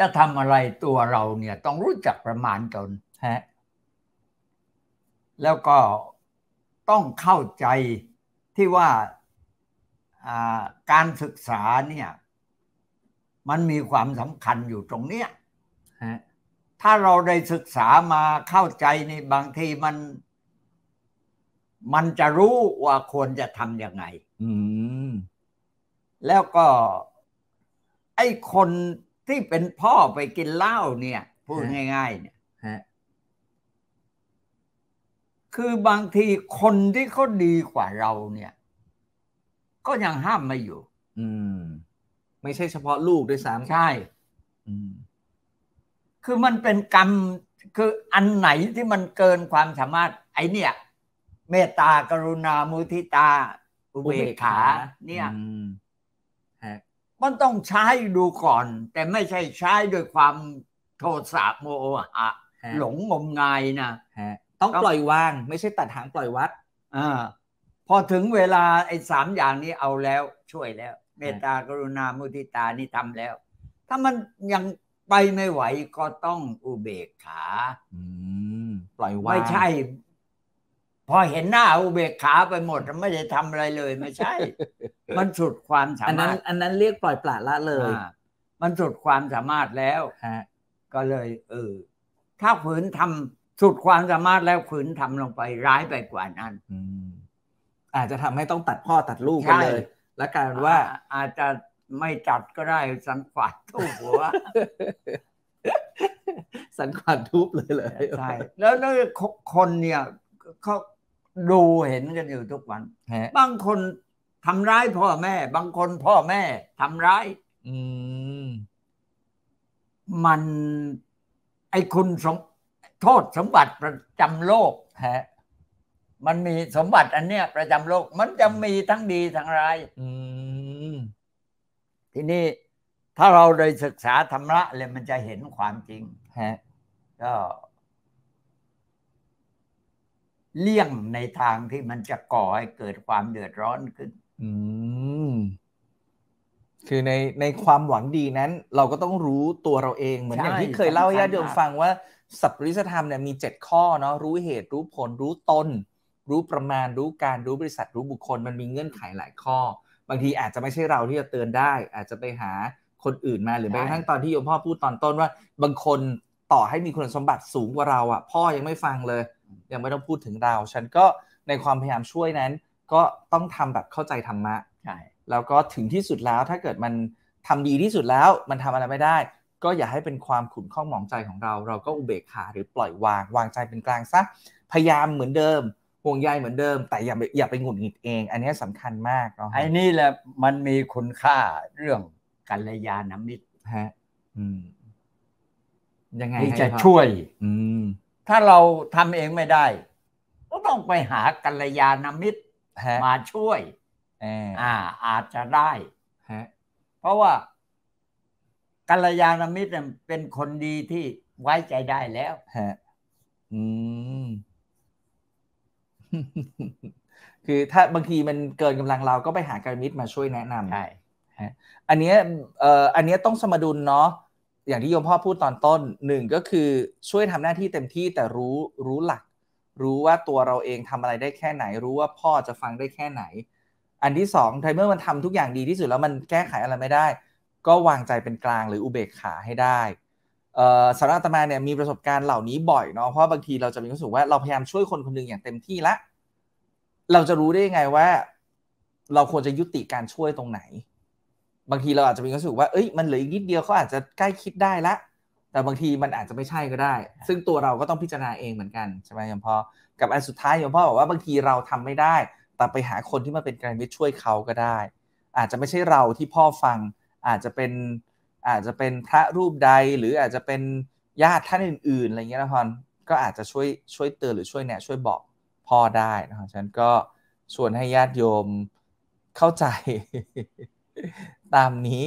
จะทำอะไรตัวเราเนี่ยต้องรู้จักประมาณตนฮะแล้วก็ต้องเข้าใจที่ว่าการศึกษาเนี่ยมันมีความสำคัญอยู่ตรงเนี้ยฮะถ้าเราได้ศึกษามาเข้าใจนี่บางทีมัน มันจะรู้ว่าควรจะทำยังไงอืมแล้วก็ ไอ้คน ที่เป็นพ่อไปกินเหล้าเนี่ย พูดง่ายๆเนี่ยฮะคือบางทีคนที่เขาดีกว่าเราเนี่ย ก็ยังห้ามไม่อยู่ อืม ไม่ใช่เฉพาะลูกด้วยซ้ำใช่อืมคือมันเป็นกรรมคืออันไหนที่มันเกินความสามารถ ไอเนี่ย เมตตากรุณามุทิตา อุเบกขา เนี่ยอื มฮะมันต้องใช้ดูก่อน แต่ไม่ใช่ใช้ด้วยความโทสะโมหะฮะหลงงมงายนะฮะต้องปล่อยวาง ไม่ใช่ตัดหางปล่อยวัดอ่าพอถึงเวลาไอ้สามอย่างนี้เอาแล้วช่วยแล้ว เมตตากรุณามุทิตานี่ทำแล้ว ถ้ามันยังไปไม่ไหวก็ต้องอุเบกขาอืมปล่อยวางไม่ใช่ พอเห็นหน้าอุเบกขาไปหมดไม่ได้ทำอะไรเลยไม่ใช่ มันสุดความสาอันนั้มานรถอันนั้นเรียกปล่อยปละละเลยอ่ามันสุดความสามารถแล้วฮะก็เลย เออ ถ้าฝืนทำสุดความสามารถแล้วฝืนทำลงไปร้ายไปกว่านั้นอืมอาจจะทำให้ต้องตัดพ่อตัดลูกกันใช่เลย และกลารว่าอ่อาจจะไม่จัดก็ได้สันขวัญทุบหัวสันขวัญทุบเลยเลยใช่แล้วแล้วคนเนี่ยเขา ดูเห็นกันอยู่ทุกวันฮะบางคนทำร้ายพ่อแม่ บางคนพ่อแม่ทำร้ายอืมมัน ไอ้คุณสมโทษสมบัติประจำโลกฮะมันมีสมบัติอันเนี้ย ประจำโลก มันจะมีทั้งดีทั้งร้ายอืมทีนี้ถ้าเราได้ศึกษาธรรมะเลยมันจะเห็นความจริงฮะก็ เลี่ยงในทางที่มันจะก่อให้เกิดความเดือดร้อนขึ้น อืมคือในในความหวังดีนั้น เราก็ต้องรู้ตัวเราเองเหมือนอย่างที่เคยเล่าให้ญาติโยมฟังว่าสัพปริสธรรมเนี่ยมีเจ็ดข้อเนาะรู้เหตุรู้ผลรู้ตน รู้ประมาณรู้การรู้บริษัทรู้บุคคล มันมีเงื่อนไขหลายข้อ บางทีอาจจะไม่ใช่เราที่จะเตือนได้ อาจจะไปหาคนอื่นมาหรือแม้กระทั่งตอนที่โยมพ่อพูดตอนต้นว่า บางคนต่อให้มีคุณสมบัติสูงกว่าเราอะ พ่อยังไม่ฟังเลย ยังไม่ต้องพูดถึงเราฉันก็ในความพยายามช่วยนั้น ก็ต้องทำแบบเข้าใจธรรมะใช่แล้วก็ถึงที่สุดแล้วถ้าเกิดมันทำดีที่สุดแล้วมันทำอะไรไม่ได้ ก็อย่าให้เป็นความขุ่นข้องหมองใจของเรา เราก็อุเบกขาหรือปล่อยวางวางใจเป็นกลางซะพยายามเหมือนเดิมห่วงใยเหมือนเดิม แต่อย่าไปอย่าไปหงุดหงิดเอง อันนี้สำคัญมากเนาะไอ้นี่แหละมันมีคุณค่าเรื่องกัลยาณมิตรฮะอืมยังไงที่ให้จะพ่อช่วย อืม ถ้าเราทำเองไม่ได้ ก็ต้องไปหากัลยาณมิตรฮะมาช่วยเอออ่า อาจจะได้ฮะเพราะว่ากัลยาณมิตรเนี่ยเป็นคนดีที่ไว้ใจได้แล้วฮะอืม คือถ้าบางทีมันเกินกำลังเราก็ไปหาการมิตรมาช่วยแนะนำใช่อันเนี้ยเอ่ออันเนี้ยต้องสมดุลเนาะ อย่างที่โยมพ่อพูดตอนต้นหนึ่งก็คือช่วยทำหน้าที่เต็มที่แต่รู้รู้หลัก รู้ว่าตัวเราเองทำอะไรได้แค่ไหน รู้ว่าพ่อจะฟังได้แค่ไหน อันที่สองไทเมื่อมันทำทุกอย่างดีที่สุดแล้วมันแก้ไขอะไรไม่ได้ ก็วางใจเป็นกลางหรืออุเบกขาให้ได้สำหรับอาตมาเนี่ยมีประสบการณ์เหล่านี้บ่อยเนาะเพราะบางทีเราจะมีความรู้สึกว่าเราพยายามช่วยคนคนหนึ่งอย่างเต็มที่ละ เราจะรู้ได้ยังไงว่า เราควรจะยุติการช่วยตรงไหน บางทีเราอาจจะมีความรู้สึกว่าเอ้ยมันเหลืออีกนิดเดียวเขาอาจจะใกล้คิดได้ละ แต่บางทีมันอาจจะไม่ใช่ก็ได้ ซึ่งตัวเราก็ต้องพิจารณาเองเหมือนกันใช่ไหมยมพ่อกับอันสุดท้ายยมพ่อบอกว่าบางทีเราทำไม่ได้ แต่ไปหาคนที่มาเป็นการมิตรช่วยเขาก็ได้ อาจจะไม่ใช่เราที่พ่อฟัง อาจจะเป็นอาจจะเป็นพระรูปใดหรืออาจจะเป็นญาติท่านอื่น ๆอะไรเงี้ยนะพรก็อาจจะช่วยช่วยเตือนหรือช่วยแนะช่วยบอกพ่อได้นะครับฉะนั้นก็ชวนให้ญาติโยมเข้าใจ ตามนี้